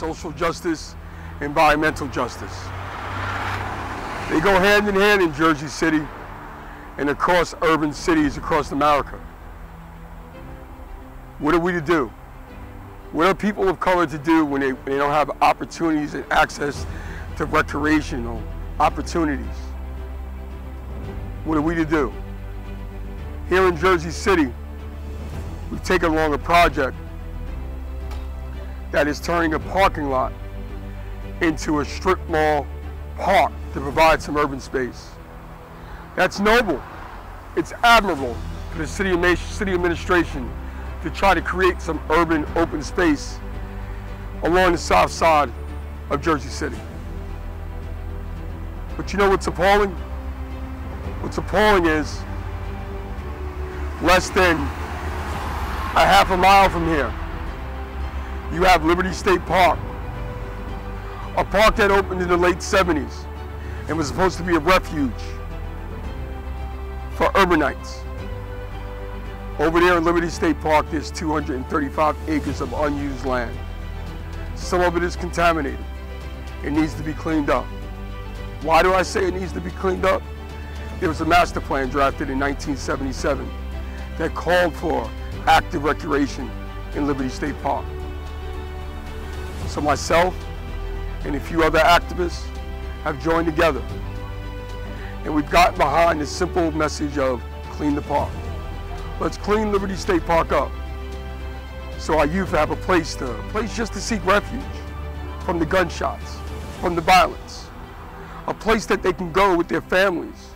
social justice, environmental justice. They go hand in hand in Jersey City and across urban cities across America. What are we to do? What are people of color to do when they, when they don't have opportunities and access to recreational opportunities? What are we to do? Here in Jersey City, we've taken along a project that is turning a parking lot into a strip mall park to provide some urban space. That's noble. It's admirable for the city, city administration to try to create some urban open space along the south side of Jersey City. But you know what's appalling? What's appalling is less than a half a mile from here, you have Liberty State Park, a park that opened in the late 70s and was supposed to be a refuge for urbanites. Over there in Liberty State Park, there's 235 acres of unused land. Some of it is contaminated. It needs to be cleaned up. Why do I say it needs to be cleaned up? There was a master plan drafted in 1977 that called for active recreation in Liberty State Park. So myself and a few other activists have joined together and we've gotten behind the simple message of clean the park. Let's clean Liberty State Park up so our youth have a place to, a place just to seek refuge from the gunshots, from the violence, a place that they can go with their families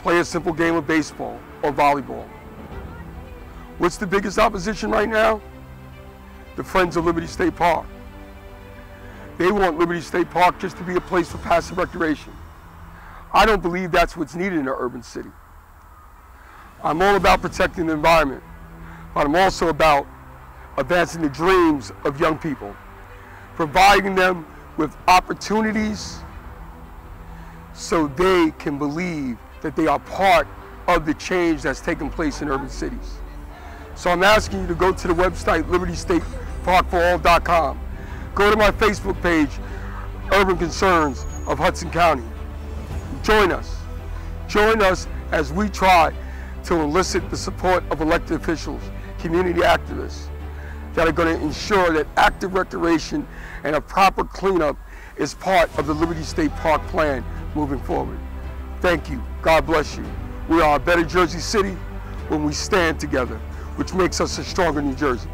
play a simple game of baseball or volleyball. What's the biggest opposition right now? The Friends of Liberty State Park. They want Liberty State Park just to be a place for passive recreation. I don't believe that's what's needed in an urban city. I'm all about protecting the environment, but I'm also about advancing the dreams of young people, providing them with opportunities so they can believe that they are part of the change that's taking place in urban cities. So I'm asking you to go to the website libertystateparkforall.com. Go to my Facebook page, Urban Concerns of Hudson County. Join us. Join us as we try to elicit the support of elected officials, community activists that are going to ensure that active recreation and a proper cleanup is part of the Liberty State Park plan moving forward. Thank you. God bless you. We are a better Jersey City when we stand together, which makes us a stronger New Jersey.